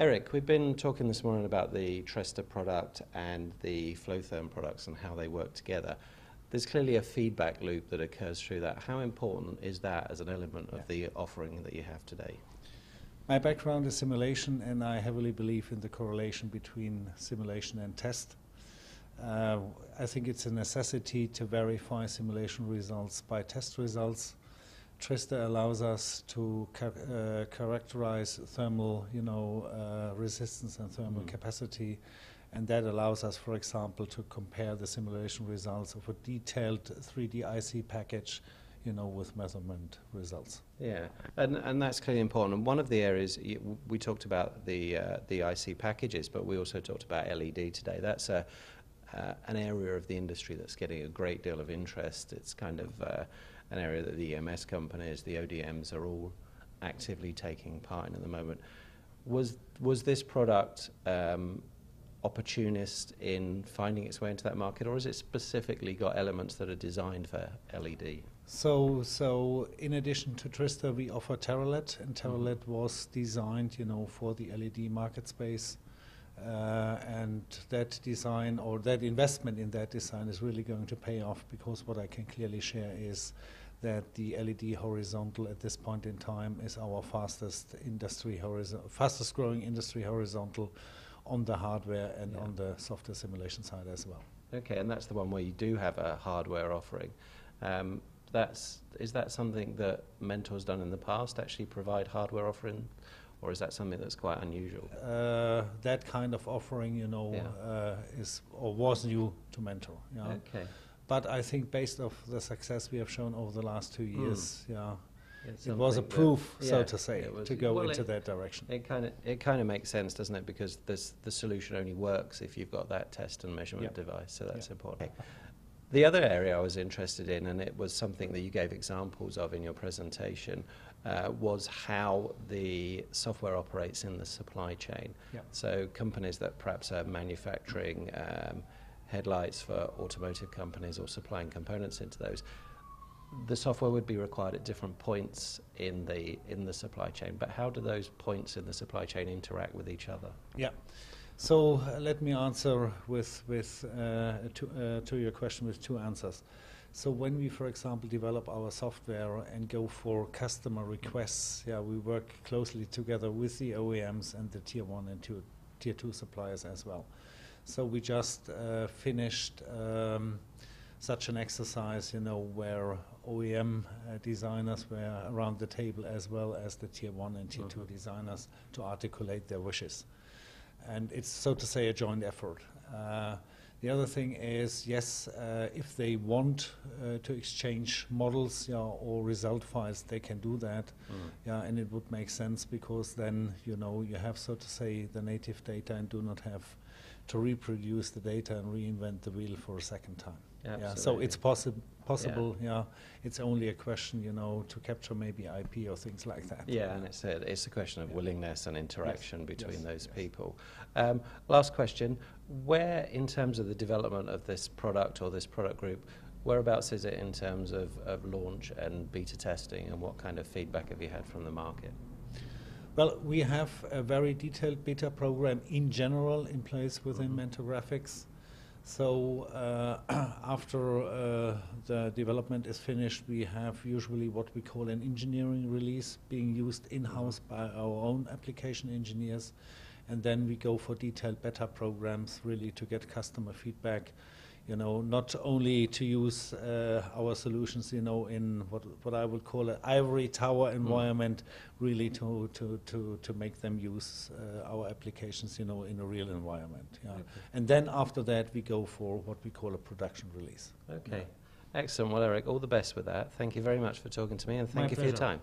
Eric, we've been talking this morning about the T3Ster product and the FloTHERM products and how they work together. There's clearly a feedback loop that occurs through that. How important is that as an element of the offering that you have today? My background is simulation, and I heavily believe in the correlation between simulation and test. Uh, I think it's a necessity to verify simulation results by test results. T3Ster allows us to ca uh, characterize thermal, you know, uh, resistance and thermal mm. capacity, and that allows us, for example, to compare the simulation results of a detailed 3D IC package you know, with measurement results. Yeah, and and that's clearly important. And one of the areas you, we talked about the uh, the IC packages, but we also talked about LED today. That's a uh, an area of the industry that's getting a great deal of interest. It's kind of uh, an area that the EMS companies, the ODMs, are all actively taking part in at the moment. Was was this product um, opportunist in finding its way into that market, or has it specifically got elements that are designed for LED? So, so in addition to T3Ster, we offer TeraLED, and mm-hmm. Was designed, you know, for the LED market space. Uh, and that design or that investment in that design is really going to pay off because what I can clearly share is that the LED horizontal at this point in time is our fastest industry horizon, fastest growing industry horizontal on the hardware and yeah. on the software simulation side as well. Okay, and that's the one where you do have a hardware offering. Um, that's is that something that Mentor's done in the past? Actually, provide hardware offering, or is that something that's quite unusual? Uh, that kind of offering, you know, yeah. uh, is or was new to Mentor. Yeah. Okay. But I think based off the success we have shown over the last two hmm. years, mm. yeah, it was a proof, that, so to say, to go well into it, that direction. It kind of it kind of makes sense, doesn't it? Because this, the solution only works if you've got that test and measurement yep. device. So that's yep. important. The other area I was interested in, and it was something that you gave examples of in your presentation, uh, was how the software operates in the supply chain. Yep. So companies that perhaps are manufacturing um, headlights for automotive companies or supplying components into those the software would be required at different points in the in the supply chain. But how do those points in the supply chain interact with each other? Yeah. So uh, let me answer with with uh, to, uh, to your question with two answers. So when we, for example, develop our software and go for customer requests, yeah, we work closely together with the OEMs and the tier one and two, tier two suppliers as well. So we just uh, finished. Um, such an exercise, you know, where OEM uh, designers were around the table as well as the tier one and tier two mm-hmm. designers to articulate their wishes. And it's, so to say, a joint effort. Uh, the other thing is, yes, uh, if they want uh, to exchange models yeah, or result files, they can do that. Mm. Yeah, and it would make sense because then you know you have, so to say, the native data and do not have to reproduce the data and reinvent the wheel for a second time. Yeah, so it's possi possible. Yeah. yeah. it's only a question, you know, to capture maybe IP or things like that. Yeah, and it's a it's a question of yeah. willingness and interaction yes. between yes. those yes. people. Um, last question: Where, in terms of the development of this product or this product group, whereabouts is it in terms of, of launch and beta testing, and what kind of feedback have you had from the market? Well, we have a very detailed beta program in general in place within mm -hmm. Mentor Graphics. So uh, after uh, the development is finished, we have usually what we call an engineering release being used in-house by our own application engineers. And then we go for detailed beta programs really to get customer feedback you know, not only to use uh, our solutions, you know, in what what I would call an ivory tower mm. environment, mm. really to, to, to, to make them use uh, our applications, you know, in a real environment. Yeah. Okay. And then after that, we go for what we call a production release. Okay. Yeah. Excellent. Well, Eric, all the best with that. Thank you very much for talking to me, and thank My you pleasure. for your time.